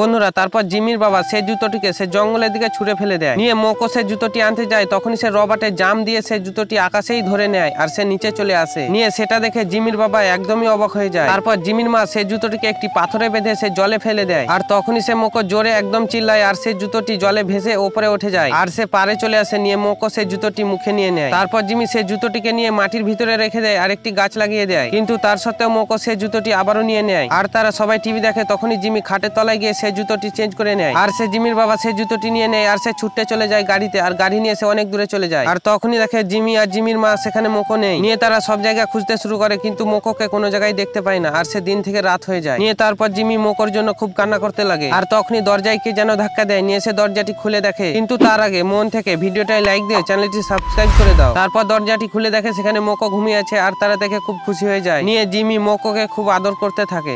বন্ধুরা, তারপর জিমির বাবা সে জুতোটিকে সে জঙ্গলের দিকে ছুঁড়ে ফেলে দেয়। নিয়ে মোকো সে জুতোটি আনতে যায়, তখনই সে রবার্টে জাম দিয়ে সে জুতোটি আকাশেই ধরে নেয় আর সে নিচে চলে আসে। নিয়ে সেটা দেখে জিমির বাবা একদমই অবাক হয়ে যায়। তারপর জিমির মা সে জুতোটিকে একটি পাথরে বেঁধে সে জলে ফেলে দেয়। আর তখনই সে মোকো জোরে একদম চিল্লায় আর সে জুতোটি জলে ভেসে ওপরে উঠে যায়। আর সে পারে চলে আসে, নিয়ে মোকো সে জুতোটি মুখে নিয়ে নেয়। তারপর জিমি সে জুতোটিকে নিয়ে মাটির ভিতরে রেখে দেয় আর একটি গাছ লাগিয়ে দেয়। কিন্তু তার সত্ত্বেও মোকো সে জুতোটি আবারও নিয়ে নেয়। আর তারা সবাই টিভি দেখে, তখনই জিমি খাটের তলায় গিয়ে জুতোটি চেঞ্জ করে নেয়। আর সে জিমির বাবা সে জুতোটি নিয়ে নেয় আর সে ছুটতে চলে যায় গাড়িতে আর গাড়ি নিয়ে সে অনেক দূরে চলে যায়। আর তখনই দেখে জিমি আর জিমির মা সেখানে মোকো নেই। নিয়ে তারা সব জায়গায় খুঁজতে শুরু করে কিন্তু মোকোকে কোনো জায়গায় দেখতে পায় না আর সে দিন থেকে রাত হয়ে যায়। নিয়ে তারপর জিমি মোকোর জন্য খুব কান্না করতে লাগে। আর তখনই দরজায় কে যেন ধাক্কা দেয়। নিয়ে সে দরজাটি খুলে দেখে। কিন্তু তার আগে মন থেকে ভিডিওটায় লাইক দিয়ে চ্যানেলটি সাবস্ক্রাইব করে দাও। তারপর দরজাটি খুলে দেখে সেখানে মোকো ঘুমিয়ে আছে আর তারা দেখে খুব খুশি হয়ে যায়। নিয়ে জিমি মোকোকে খুব আদর করতে থাকে।